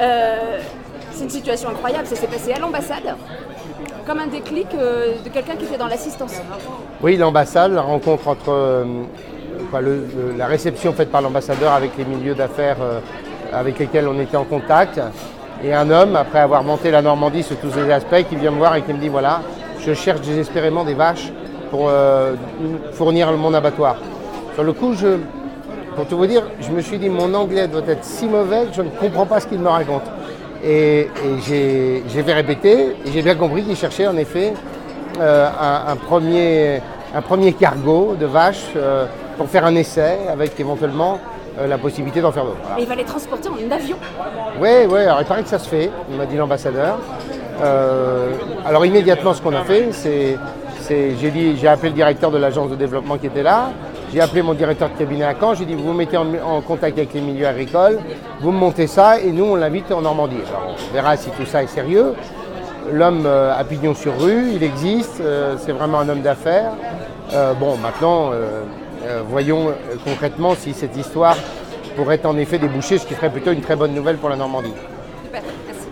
Euh, c'est une situation incroyable, ça s'est passé à l'ambassade, comme un déclic euh, de quelqu'un qui était dans l'assistance. Oui, l'ambassade, la rencontre entre euh, la réception faite par l'ambassadeur avec les milieux d'affaires avec lesquels on était en contact, et un homme, après avoir monté la Normandie sur tous ses aspects, qui vient me voir et qui me dit voilà, je cherche désespérément des vaches pour fournir mon abattoir. Sur le coup, je, pour tout vous dire, je me suis dit mon anglais doit être si mauvais que je ne comprends pas ce qu'il me raconte. Et, et j'ai fait répéter et j'ai bien compris qu'il cherchait en effet euh, un, un premier, un premier cargo de vaches euh, pour faire un essai avec éventuellement euh, la possibilité d'en faire d'autres. Voilà. Et il va les transporter en avion. Oui, oui, alors il paraît que ça se fait, m'a dit l'ambassadeur. Alors immédiatement ce qu'on a fait, c'est, j'ai appelé le directeur de l'agence de développement qui était là, j'ai appelé mon directeur de cabinet à Caen, j'ai dit vous vous mettez en, contact avec les milieux agricoles, vous montez ça et nous on l'invite en Normandie. Alors on verra si tout ça est sérieux. L'homme euh, à pignon sur rue, il existe, euh, c'est vraiment un homme d'affaires. Euh, bon, maintenant, euh, voyons concrètement si cette histoire pourrait en effet déboucher, ce qui serait plutôt une très bonne nouvelle pour la Normandie.